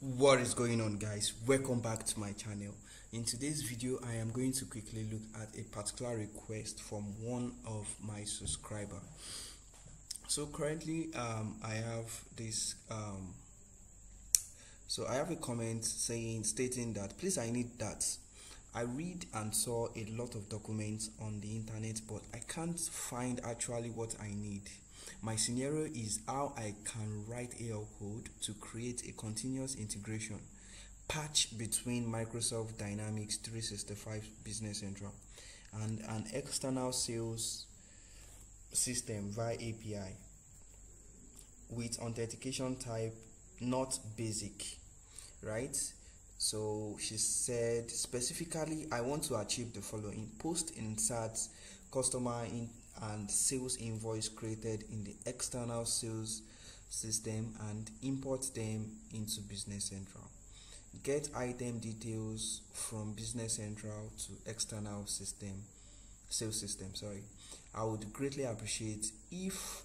what is going on guys? Welcome back to my channel. In today's video i am going to quickly look at a particular request from one of my subscriber so currently um, i have this um, so i have a comment saying stating that please i need that. I read and saw a lot of documents on the internet but i can't find actually what i need my scenario is how I can write AL code to create a continuous integration patch between Microsoft Dynamics 365 Business Central and an external sales system via API with authentication type not basic, right? So she said specifically, I want to achieve the following post insert customer in and sales invoice created in the external sales system and import them into Business Central. Get item details from Business Central to external system sales system. Sorry, I would greatly appreciate if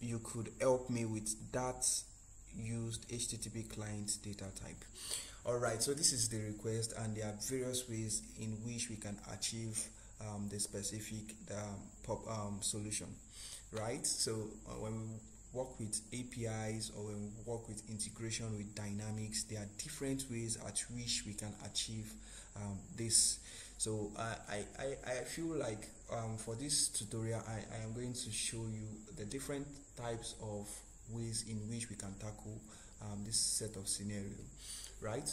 you could help me with that used HTTP client data type. Alright, so this is the request, and there are various ways in which we can achieve um, the specific um, um, solution, right? So uh, when we work with APIs or when we work with integration with Dynamics, there are different ways at which we can achieve um, this. So I, I, I feel like um, for this tutorial, I, I am going to show you the different types of ways in which we can tackle um, this set of scenario, right?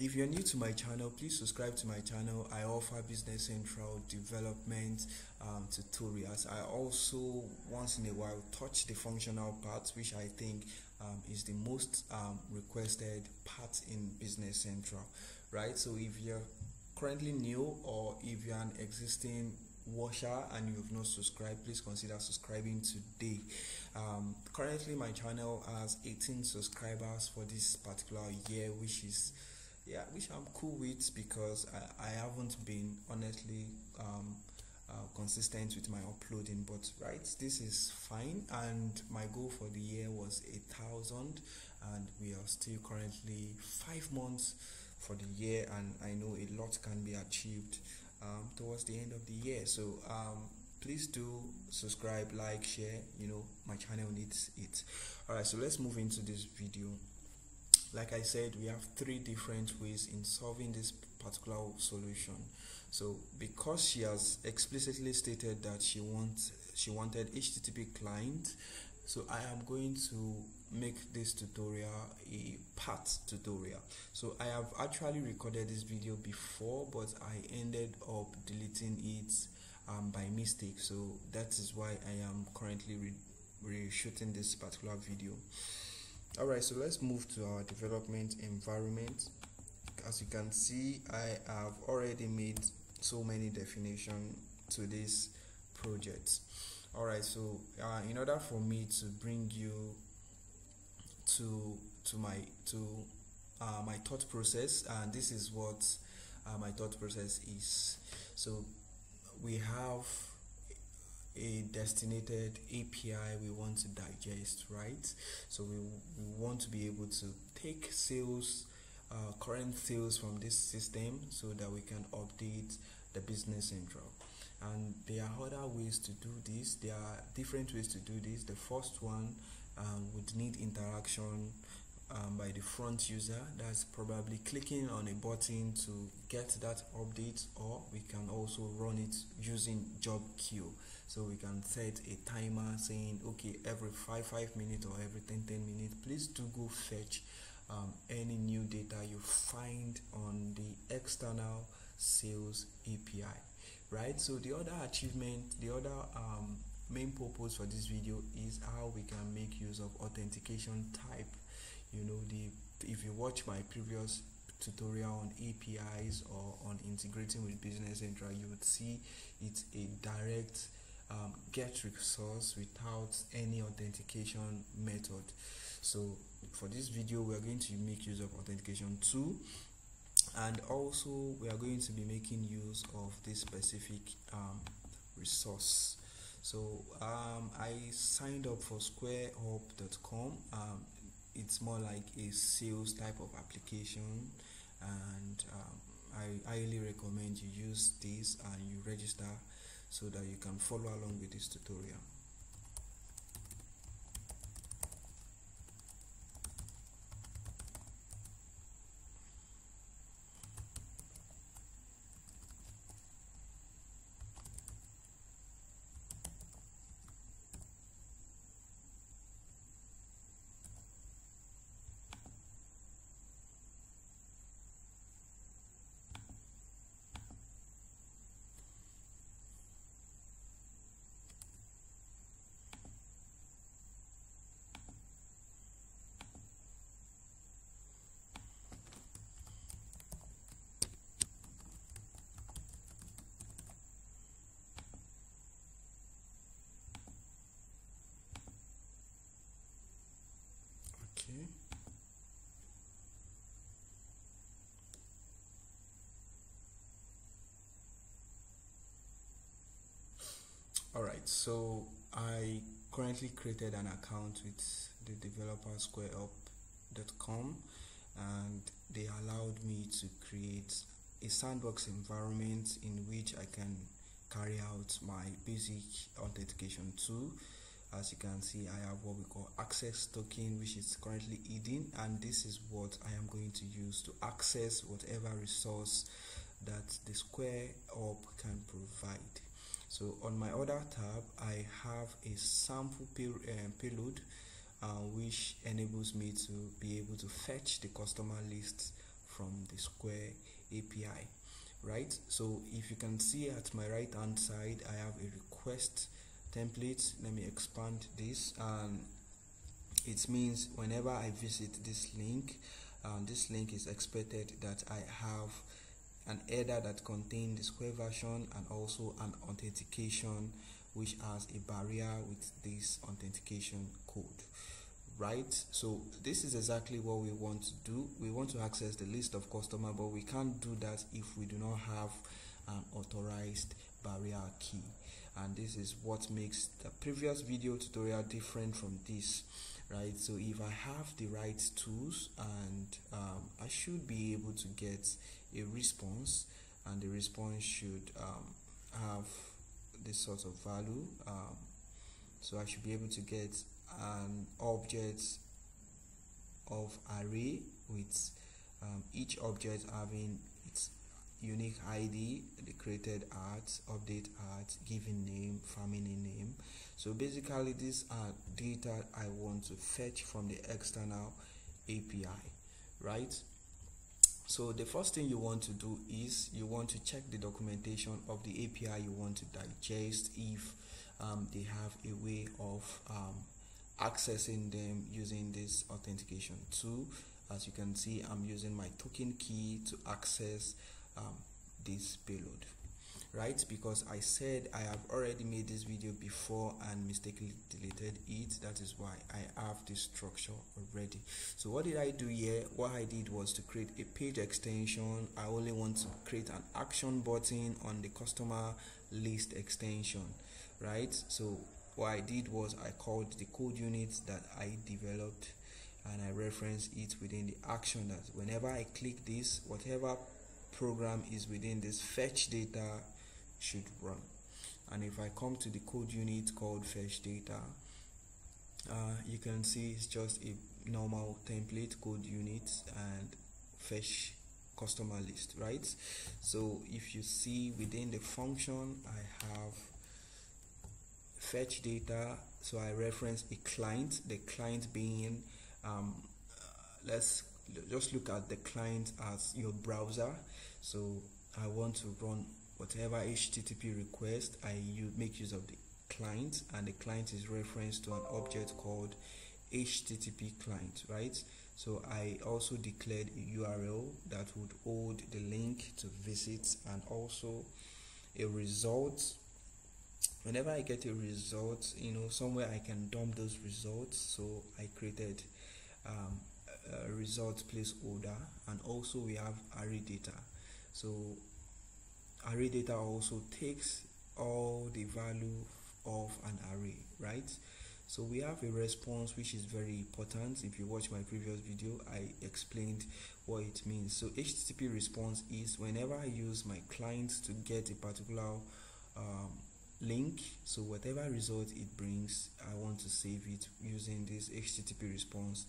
If you're new to my channel, please subscribe to my channel. I offer Business Central development um, tutorials. I also, once in a while, touch the functional parts, which I think um, is the most um, requested part in Business Central, right? So if you're currently new or if you're an existing watcher and you've not subscribed please consider subscribing today um, currently my channel has 18 subscribers for this particular year which is yeah, which I'm cool with because I, I haven't been honestly um, uh, consistent with my uploading. But right, this is fine. And my goal for the year was a thousand, and we are still currently five months for the year, and I know a lot can be achieved um, towards the end of the year. So um, please do subscribe, like, share. You know, my channel needs it. All right, so let's move into this video like I said, we have three different ways in solving this particular solution. So because she has explicitly stated that she wants she wanted HTTP client, so I am going to make this tutorial a part tutorial. So I have actually recorded this video before, but I ended up deleting it um, by mistake. So that is why I am currently re shooting this particular video all right so let's move to our development environment. As you can see i have already made so many definition to this project. All right so uh, in order for me to bring you to to my to uh, my thought process and this is what uh, my thought process is. So we have a destinated API we want to digest, right? So we, we want to be able to take sales, uh, current sales from this system so that we can update the business central. And there are other ways to do this. There are different ways to do this. The first one um, would need interaction um, by the front user that's probably clicking on a button to get that update or we can also run it using job queue. So we can set a timer saying okay every 5 5 minutes or every 10 10 minutes please do go fetch um, any new data you find on the external sales API right? So the other achievement the other um, main purpose for this video is how we can make use of authentication type you know the if you watch my previous tutorial on APIs or on integrating with Business Central, you would see it's a direct um, get resource without any authentication method. So for this video, we are going to make use of authentication too, and also we are going to be making use of this specific um, resource. So um, I signed up for SquareUp.com. Um, it's more like a sales type of application and um, I highly recommend you use this and you register so that you can follow along with this tutorial okay. Alright so I currently created an account with the developer and they allowed me to create a sandbox environment in which I can carry out my basic authentication tool as you can see I have what we call access token which is currently hidden and this is what I am going to use to access whatever resource that the square up can provide. So on my other tab I have a sample pay, uh, payload uh, which enables me to be able to fetch the customer list from the square API right? So if you can see at my right hand side I have a request template let me expand this and it means whenever I visit this link um, this link is expected that I have an header that contains the square version and also an authentication which has a bearer with this authentication code right? So this is exactly what we want to do. We want to access the list of customer but we can't do that if we do not have an authorized bearer key and this is what makes the previous video tutorial different from this right? So if I have the right tools and um, I should be able to get a response and the response should um, have this sort of value um, so I should be able to get an object of array with um, each object having unique ID, the created art, update art, given name, family name. So basically these are data I want to fetch from the external API, right? So the first thing you want to do is you want to check the documentation of the API you want to digest if um, they have a way of um, accessing them using this authentication tool. As you can see, I'm using my token key to access um, this payload right? Because I said I have already made this video before and mistakenly deleted it. That is why I have this structure already. So what did I do here? What I did was to create a page extension. I only want to create an action button on the customer list extension right? So what I did was I called the code units that I developed and I reference it within the action that whenever I click this whatever program is within this fetch data should run. And if I come to the code unit called fetch data uh, you can see it's just a normal template code unit and fetch customer list right? So if you see within the function I have fetch data. So I reference a client the client being um, let's just look at the client as your browser. So I want to run whatever HTTP request I make use of the client and the client is referenced to an object called HTTP client right? So I also declared a URL that would hold the link to visit and also a result. Whenever I get a result you know somewhere I can dump those results. So I created um, a result placeholder and also we have array data. So array data also takes all the value of an array right? So we have a response which is very important. If you watch my previous video i explained what it means. So http response is whenever i use my client to get a particular um, link so whatever result it brings i want to save it using this http response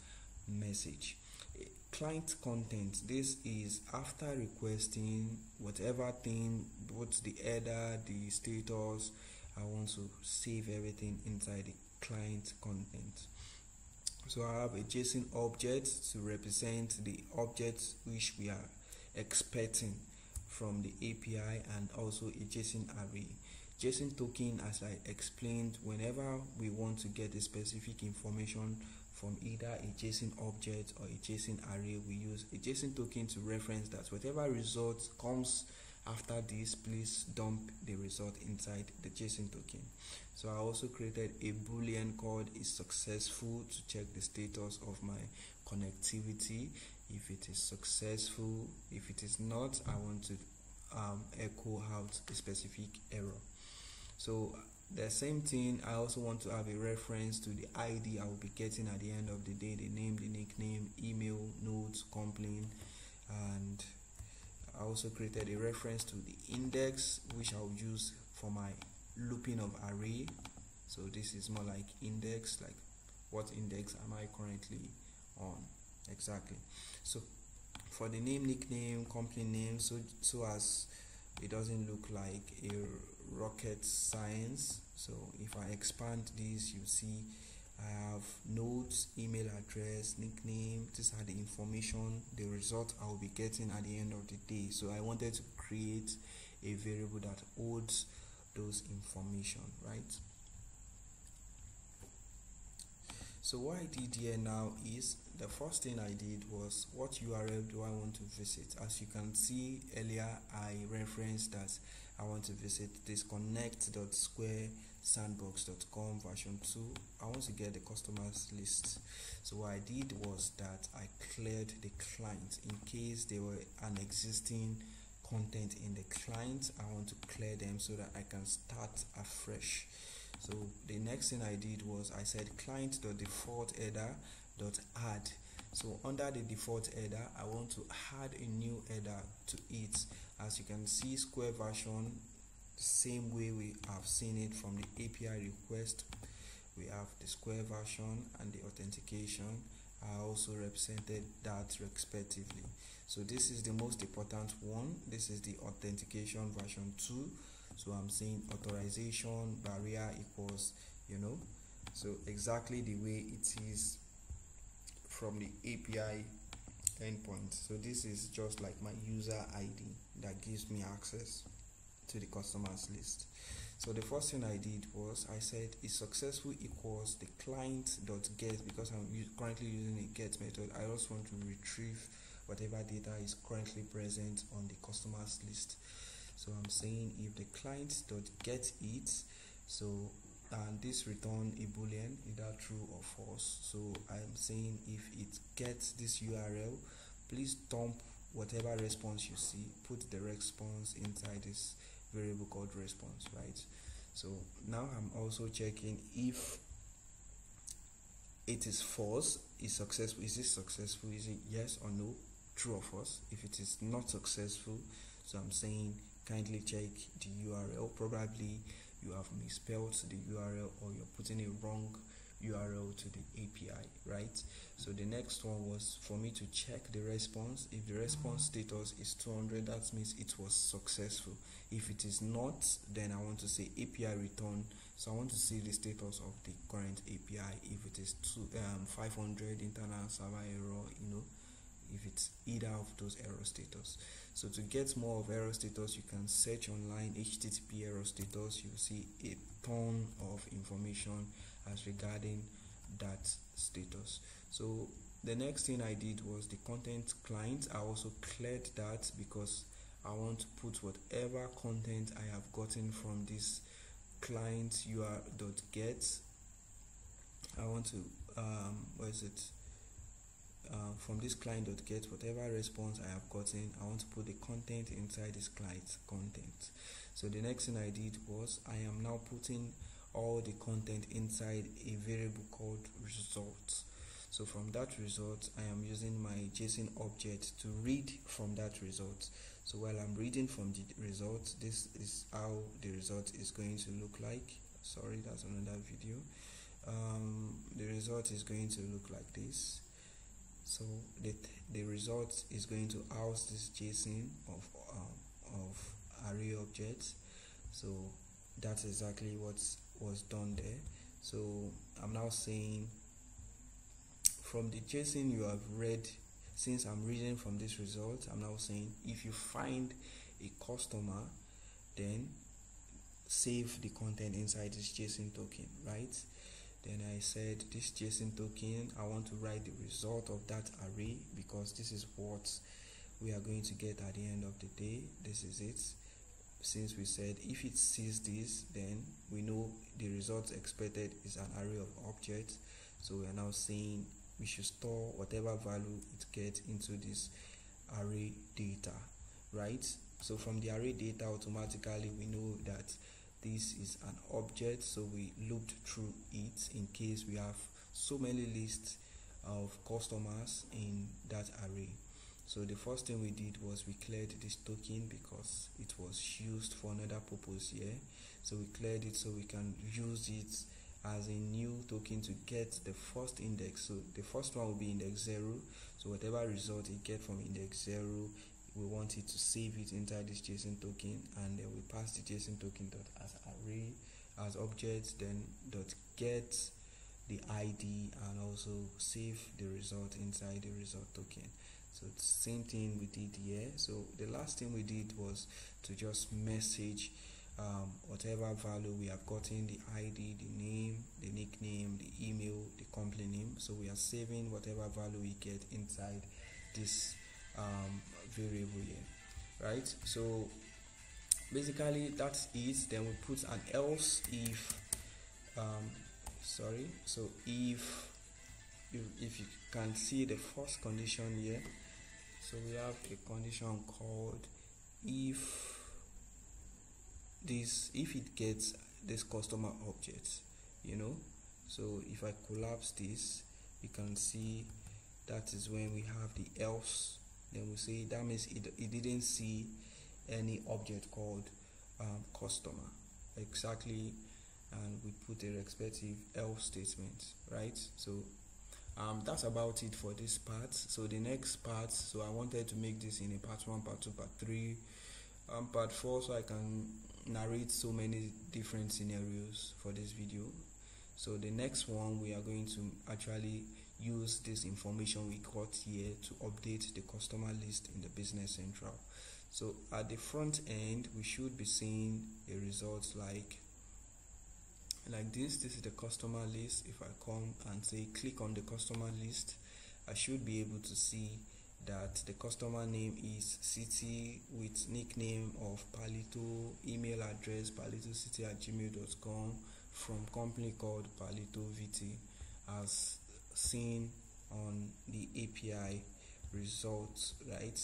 message. Client content this is after requesting whatever thing what's the header the status i want to save everything inside the client content. So i have a json object to represent the objects which we are expecting from the api and also a json array. JSON token, as I explained, whenever we want to get a specific information from either a JSON object or a JSON array, we use a JSON token to reference that whatever result comes after this, please dump the result inside the JSON token. So I also created a boolean called is successful to check the status of my connectivity. If it is successful, if it is not, I want to um, echo out a specific error so the same thing i also want to have a reference to the id i will be getting at the end of the day the name the nickname email notes complaint and i also created a reference to the index which i'll use for my looping of array. So this is more like index like what index am i currently on exactly. So for the name nickname company name so so as it doesn't look like a rocket science. So if I expand this you see I have notes email address nickname. These are the information the result I will be getting at the end of the day. So I wanted to create a variable that holds those information right? So what I did here now is the first thing I did was what URL do I want to visit? As you can see earlier I referenced that I want to visit this connect.squaresandbox.com version 2 I want to get the customers list. So what I did was that I cleared the client. In case there were an existing content in the client I want to clear them so that I can start afresh. So the next thing I did was I said client.default header dot add. So under the default header I want to add a new header to it. As you can see square version same way we have seen it from the API request. We have the square version and the authentication I also represented that respectively. So this is the most important one. This is the authentication version 2 so I'm saying authorization bearer equals you know so exactly the way it is from the API endpoint. So this is just like my user ID that gives me access to the customers list. So the first thing I did was I said is successful equals the client dot get because I'm currently using a get method. I also want to retrieve whatever data is currently present on the customers list. So I'm saying if the client dot get it so and this return a boolean either true or false. So i'm saying if it gets this url please dump whatever response you see. Put the response inside this variable called response right? So now i'm also checking if it is false is successful is it successful is it yes or no true or false. If it is not successful so i'm saying kindly check the url probably you have misspelled the URL or you're putting a wrong URL to the API, right? So the next one was for me to check the response. If the response status is 200, that means it was successful. If it is not, then I want to say API return. So I want to see the status of the current API. If it is two, um, 500 internal server error, you know, if it's either of those error status so to get more of error status you can search online http error status you see a ton of information as regarding that status. So the next thing i did was the content client. I also cleared that because i want to put whatever content i have gotten from this client ur.get i want to um what is it uh, from this client.get whatever response I have gotten I want to put the content inside this client's content. So the next thing I did was I am now putting all the content inside a variable called result so from that result I am using my JSON object to read from that result. So while I'm reading from the result this is how the result is going to look like. Sorry that's another video. Um, the result is going to look like this so the, the result is going to house this JSON of, um, of array objects. So that's exactly what was done there. So I'm now saying from the JSON you have read since I'm reading from this result I'm now saying if you find a customer then save the content inside this JSON token right then I said this JSON token I want to write the result of that array because this is what we are going to get at the end of the day. This is it. Since we said if it sees this then we know the result expected is an array of objects. So we are now saying we should store whatever value it gets into this array data right? So from the array data automatically we know that this is an object so we looped through it in case we have so many lists of customers in that array. So the first thing we did was we cleared this token because it was used for another purpose here so we cleared it so we can use it as a new token to get the first index. So the first one will be index 0 so whatever result it get from index 0 we want it to save it inside this json token and then we pass the json token dot as array as object then dot get the id and also save the result inside the result token. So same thing we did here. So the last thing we did was to just message um, whatever value we have gotten the id the name the nickname the email the company name. So we are saving whatever value we get inside this um, variable here right? So basically that's it then we put an else if um, sorry so if, if if you can see the first condition here so we have a condition called if this if it gets this customer object you know? So if I collapse this you can see that is when we have the else then we say that means it, it didn't see any object called um, customer. Exactly and we put a respective else statement right? So um, that's about it for this part. So the next part so I wanted to make this in a part 1 part 2 part 3 um, part 4 so I can narrate so many different scenarios for this video. So the next one we are going to actually use this information we got here to update the customer list in the business central. So at the front end we should be seeing a result like like this. This is the customer list. If I come and say click on the customer list I should be able to see that the customer name is city with nickname of palito email address palitocity at gmail.com from company called palito vt as seen on the api results right?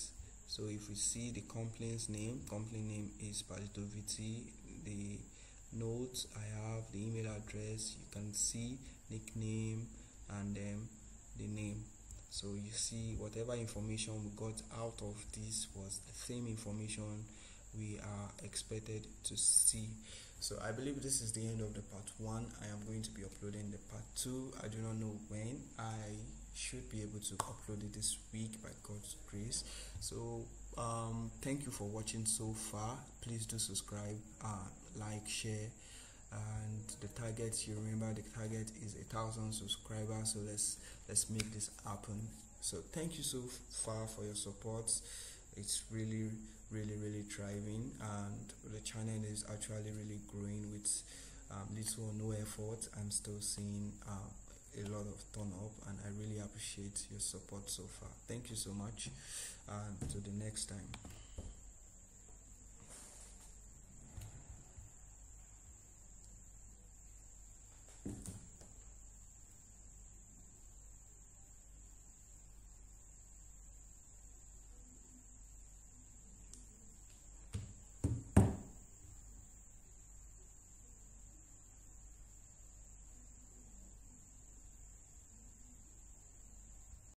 So if we see the complaints name complaint name is palito vt the notes i have the email address. You can see nickname and then the name. So you see whatever information we got out of this was the same information we are expected to see so i believe this is the end of the part one. I am going to be uploading the part two. I do not know when i should be able to upload it this week by god's grace. So um thank you for watching so far. Please do subscribe uh like share and the target you remember the target is a thousand subscribers. So let's let's make this happen. So thank you so far for your support. It's really really really thriving. And the channel is actually really growing with um, little or no effort. I'm still seeing uh, a lot of turn up and i really appreciate your support so far. Thank you so much and to the next time